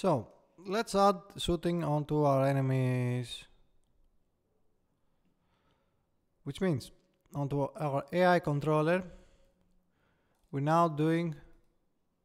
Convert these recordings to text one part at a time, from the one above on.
So let's add shooting onto our enemies. Which means onto our AI controller, we're now doing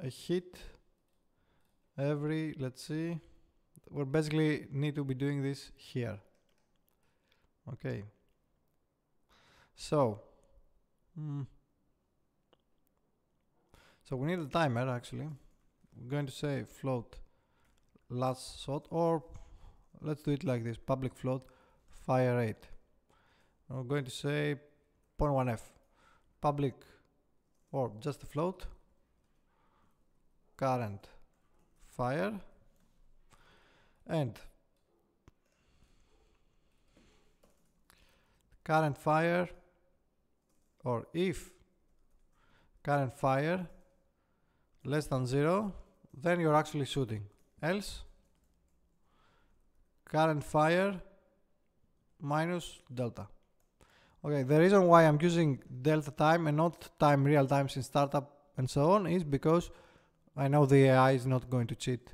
a hit every, let's see, we basically need to be doing this here. Okay. So, mm, so we need a timer actually. We're going to say float last shot or let's do it like this public float fire rate. we're going to say 0.1f public or just a float current fire and current fire or if current fire less than zero then you're actually shooting else? Current fire minus delta. Okay the reason why I'm using delta time and not time real time since startup and so on is because I know the AI is not going to cheat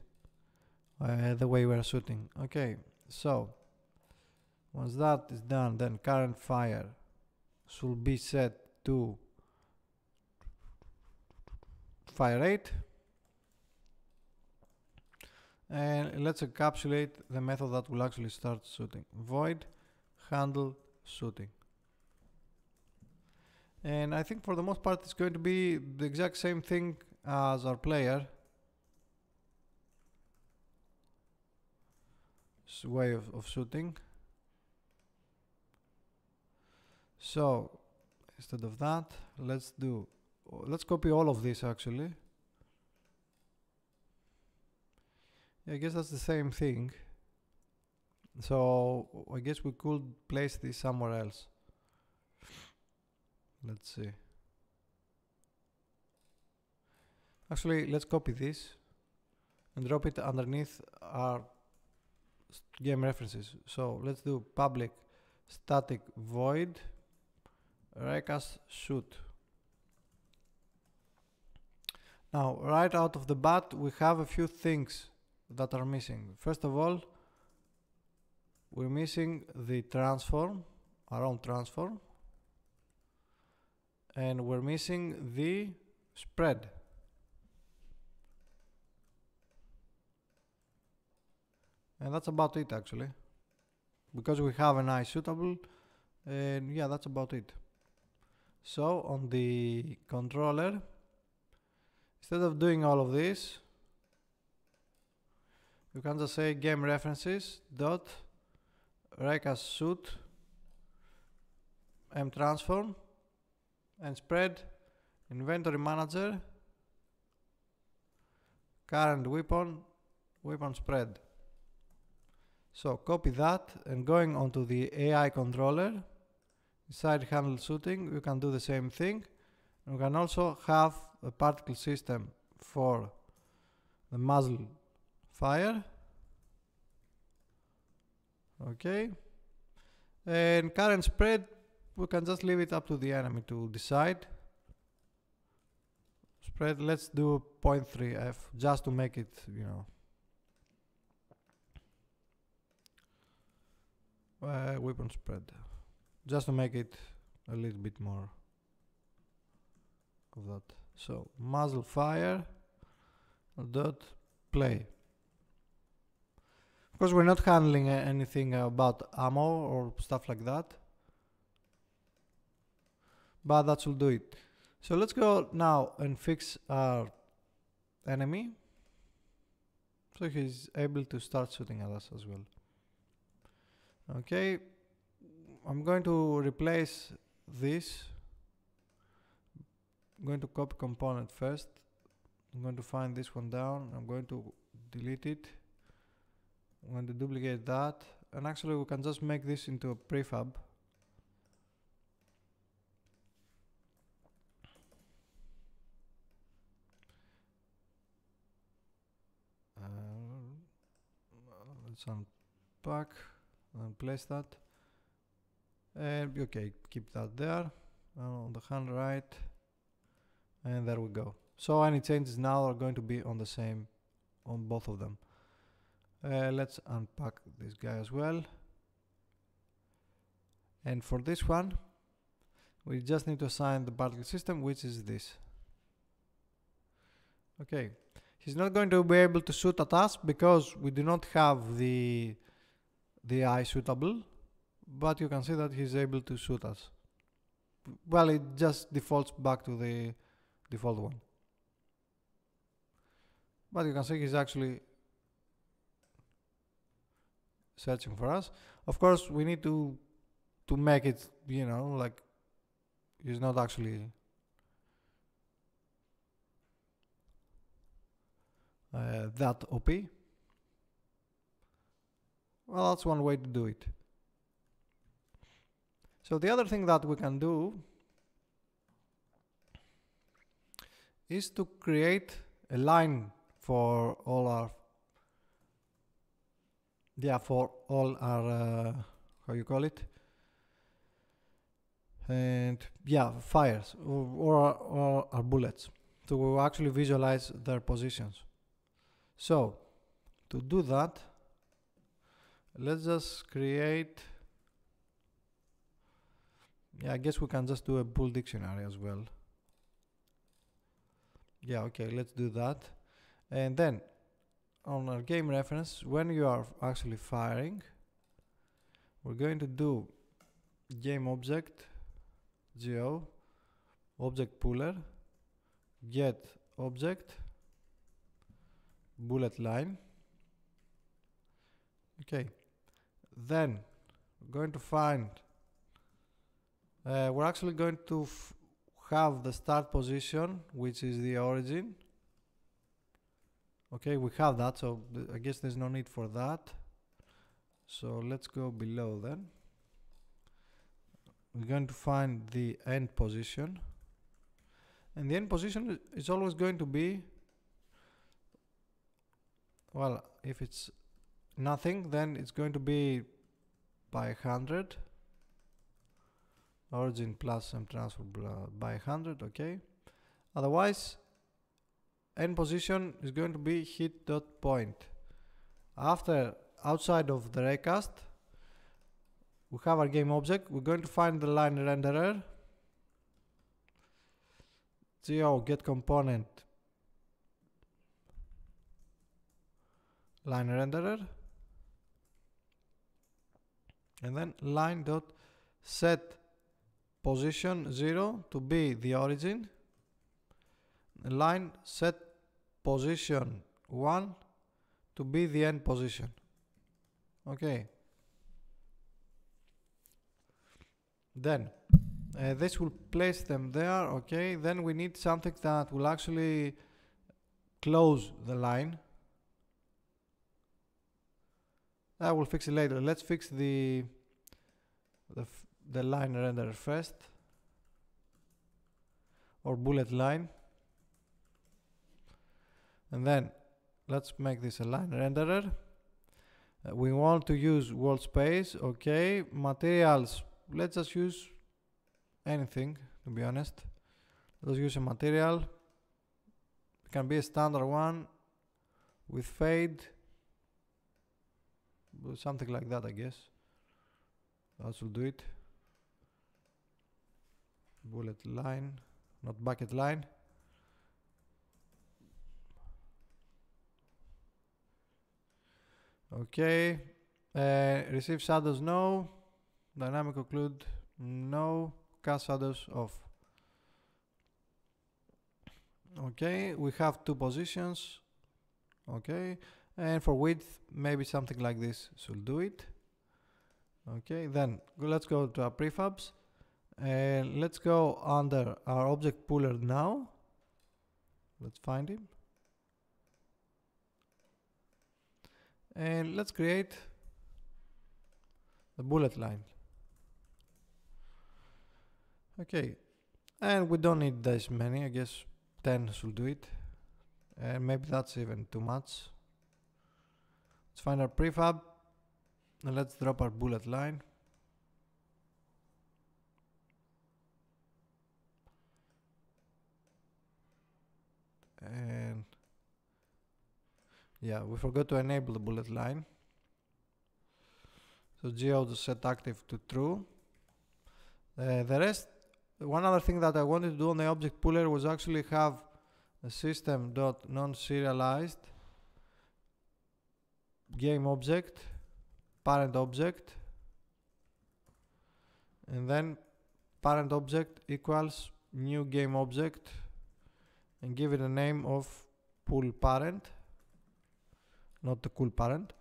uh, the way we're shooting. Okay so once that is done then current fire should be set to fire rate and let's encapsulate the method that will actually start shooting. Void handle shooting. And I think for the most part it's going to be the exact same thing as our player. Way of, of shooting. So instead of that let's do let's copy all of this actually I guess that's the same thing. So I guess we could place this somewhere else. Let's see. Actually, let's copy this and drop it underneath our game references. So let's do public static void raycast shoot. Now, right out of the bat, we have a few things that are missing. First of all, we're missing the transform, our own transform, and we're missing the spread. And that's about it actually. Because we have an eye suitable, and yeah, that's about it. So on the controller, instead of doing all of this, you can just say game references dot raycast shoot m transform and spread inventory manager current weapon weapon spread. So copy that and going onto the AI controller inside handle shooting you can do the same thing. You can also have a particle system for the muzzle fire. Okay. And current spread we can just leave it up to the enemy to decide. Spread let's do 0.3 f just to make it you know. Uh, weapon spread. Just to make it a little bit more of that. So muzzle fire dot play because we're not handling anything about ammo or stuff like that. But that should do it. So let's go now and fix our enemy. So he's able to start shooting at us as well. Okay, I'm going to replace this. I'm going to copy component first. I'm going to find this one down. I'm going to delete it. I'm going to duplicate that and actually we can just make this into a prefab. Uh, let's unpack and place that. And okay keep that there. On the hand right and there we go. So any changes now are going to be on the same on both of them uh, let's unpack this guy as well. And for this one we just need to assign the particle system which is this. Okay he's not going to be able to shoot at us because we do not have the the eye suitable but you can see that he's able to shoot us. Well it just defaults back to the default one. But you can see he's actually searching for us. Of course we need to to make it you know like he's not actually uh, that OP well that's one way to do it. So the other thing that we can do is to create a line for all our for all are uh, how you call it? And yeah fires. Or, or, or bullets to actually visualize their positions. So to do that let's just create yeah I guess we can just do a bull dictionary as well. Yeah okay let's do that. And then on our game reference when you are actually firing we're going to do game object geo object pooler get object bullet line. Okay then we're going to find uh, we're actually going to have the start position which is the origin okay we have that so I guess there's no need for that. So let's go below then. We're going to find the end position. And the end position is always going to be well if it's nothing then it's going to be by 100 origin plus some transfer by 100 okay? Otherwise end position is going to be hit dot point. After outside of the raycast we have our game object. We're going to find the line renderer. Geo get component line renderer. And then line dot set position 0 to be the origin line set position 1 to be the end position. Okay. Then uh, this will place them there okay? Then we need something that will actually close the line. I will fix it later. Let's fix the the, the line render first or bullet line and then let's make this a line renderer. Uh, we want to use world space okay. Materials let's just use anything to be honest. Let's use a material. It can be a standard one with fade something like that I guess. That will do it. Bullet line not bucket line Okay. Uh, receive shadows no. Dynamic occlude no. Cast shadows off. Okay, we have two positions. Okay, and for width, maybe something like this should do it. Okay, then let's go to our prefabs and let's go under our object pooler now. Let's find him. And let's create a bullet line. Okay. And we don't need this many. I guess 10 should do it. And maybe that's even too much. Let's find our prefab. And let's drop our bullet line. And Yeah, we forgot to enable the bullet line. So geode set active to true. Uh, the rest, one other thing that I wanted to do on the object pooler was actually have a system dot non-serialized game object, parent object, and then parent object equals new game object and give it a name of pool parent not the cool parent.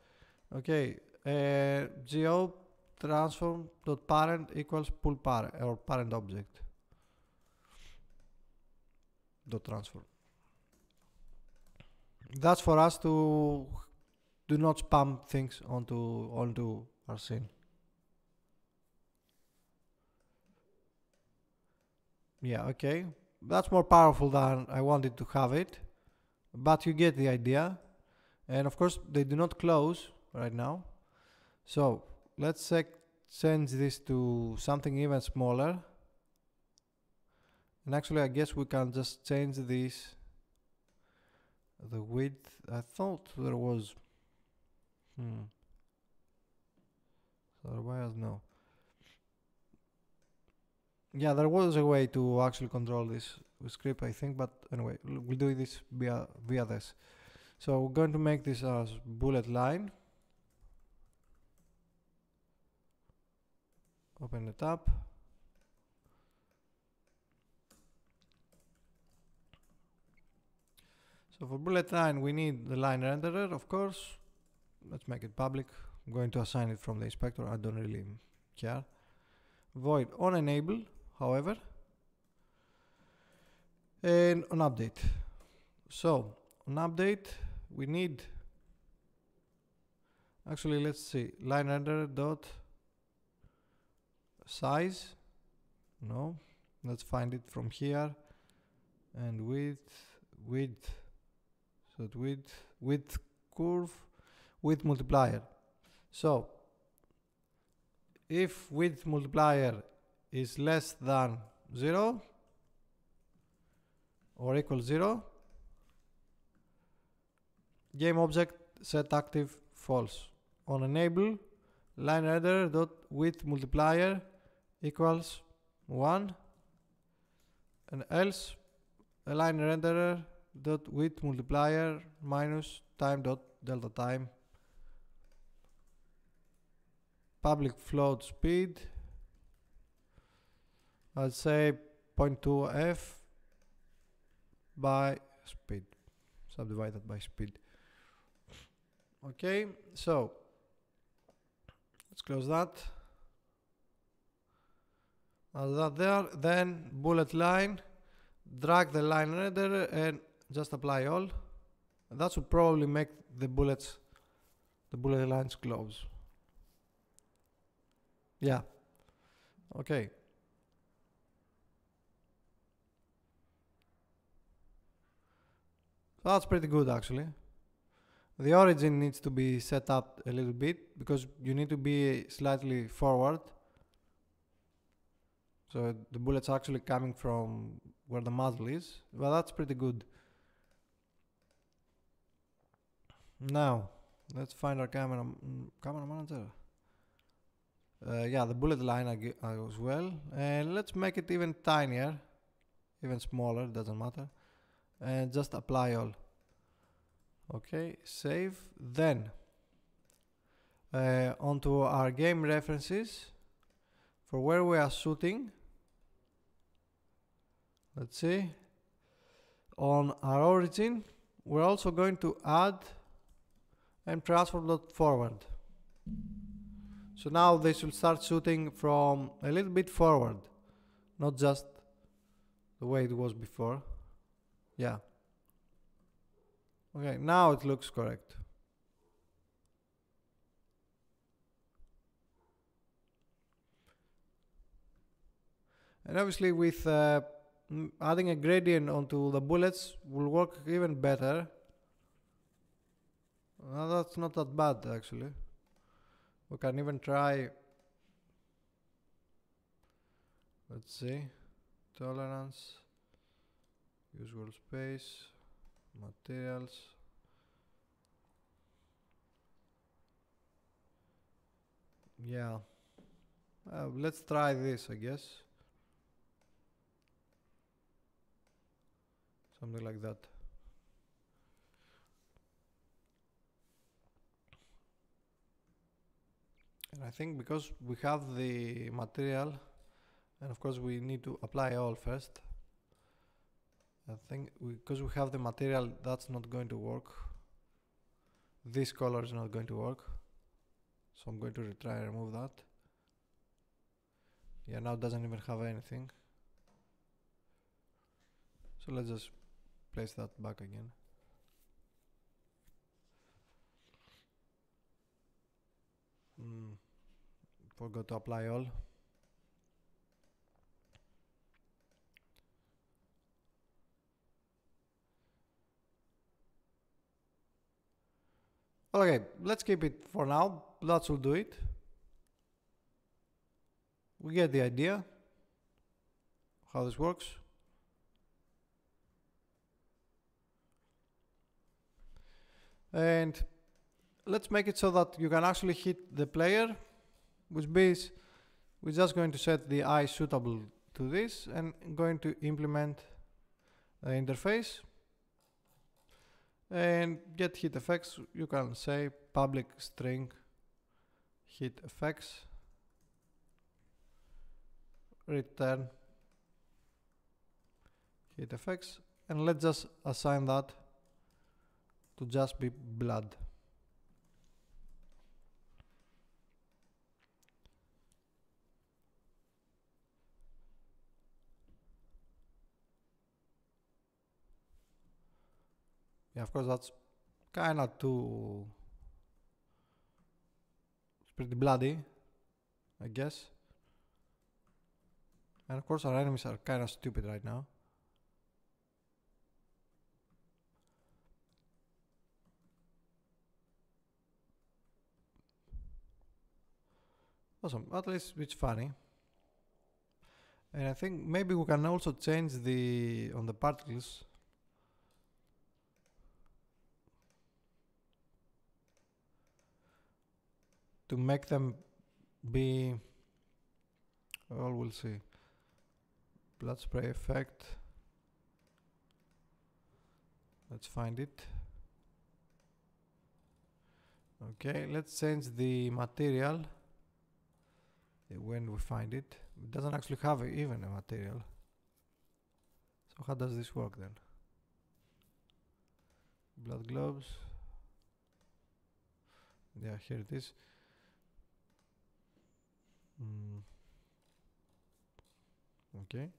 Okay uh, go transform dot parent equals pool parent or parent object dot transform. That's for us to do not spam things onto onto our scene. Yeah okay. That's more powerful than I wanted to have it but you get the idea and of course they do not close right now. So let's change this to something even smaller. And actually I guess we can just change this the width. I thought there was hmm. Otherwise no yeah there was a way to actually control this script I think but anyway we'll do this via via this so we're going to make this as bullet line. Open it up. So for bullet line we need the line renderer of course. Let's make it public. I'm going to assign it from the inspector. I don't really care. Void on enable however. And on update. So on update we need. Actually let's see. Line render dot size. No let's find it from here. And width width. So width width curve width multiplier. So if width multiplier is less than 0 or equal 0 game object set active false. On enable line renderer dot width multiplier equals 1 and else a line renderer dot width multiplier minus time dot delta time. Public float speed. I'd say 0.2 f by speed. Subdivided by speed okay so let's close that. As that there then bullet line drag the line renderer and just apply all. That should probably make the bullets the bullet lines close. Yeah. Okay. That's pretty good actually. The origin needs to be set up a little bit because you need to be slightly forward. So the bullet's actually coming from where the muzzle is. Well, that's pretty good. Now, let's find our camera, camera manager. Uh, yeah, the bullet line as well. And let's make it even tinier, even smaller, doesn't matter and just apply all okay save then. Uh, onto our game references. For where we are shooting. Let's see. On our origin we're also going to add and transform dot forward. So now they should start shooting from a little bit forward not just the way it was before. Yeah. Okay, now it looks correct. And obviously with uh, adding a gradient onto the bullets will work even better. Well, that's not that bad actually. We can even try, let's see, tolerance usual space materials. Yeah. Uh, let's try this I guess. Something like that. And I think because we have the material and of course we need to apply all first I think because we, we have the material that's not going to work. This color is not going to work. So I'm going to retry and remove that. Yeah now it doesn't even have anything. So let's just place that back again. Mm, forgot to apply all Okay, let's keep it for now. That will do it. We get the idea how this works. And let's make it so that you can actually hit the player, which means we're just going to set the eye suitable to this and going to implement the interface and get hit effects you can say public string hit effects. Return hit effects. And let's just assign that to just be blood Yeah, of course, that's kind of too... It's pretty bloody, I guess. And of course our enemies are kind of stupid right now. Awesome, at least it's funny. And I think maybe we can also change the on the particles to make them be well we'll see. Blood spray effect. Let's find it. Okay let's change the material. When we find it. It doesn't actually have even a material. So how does this work then? Blood globes yeah here it is Mm. Okay.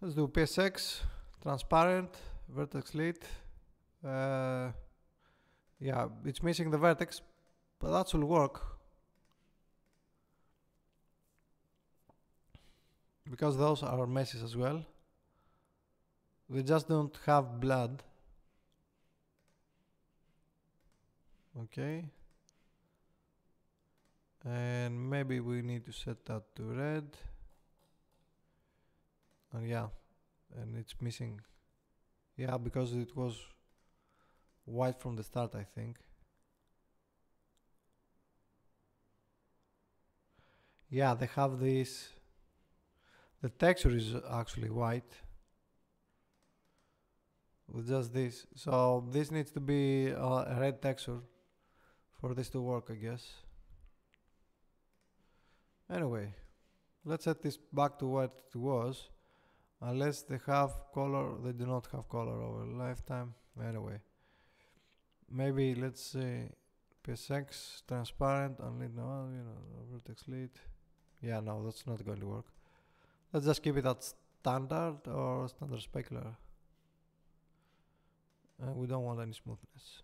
Let's do PSX, transparent, vertex lit. Uh, yeah, it's missing the vertex, but that will work. Because those are meshes as well. They just don't have blood. Okay and maybe we need to set that to red. And yeah and it's missing. Yeah because it was white from the start I think. Yeah they have this. The texture is actually white. With just this. So this needs to be a red texture for this to work I guess Anyway, let's set this back to what it was. Unless they have color, they do not have color over lifetime. Anyway, maybe let's say PSX transparent and lead no, you know, vertex lit. Yeah, no, that's not going to work. Let's just keep it at standard or standard specular. And we don't want any smoothness.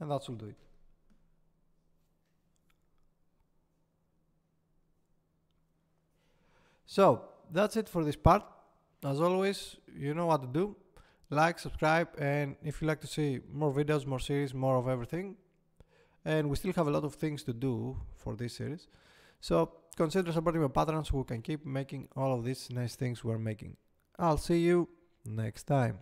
And that will do it. So that's it for this part. As always, you know what to do. Like, subscribe, and if you like to see more videos, more series, more of everything. And we still have a lot of things to do for this series. So consider supporting my patrons who can keep making all of these nice things we're making. I'll see you next time.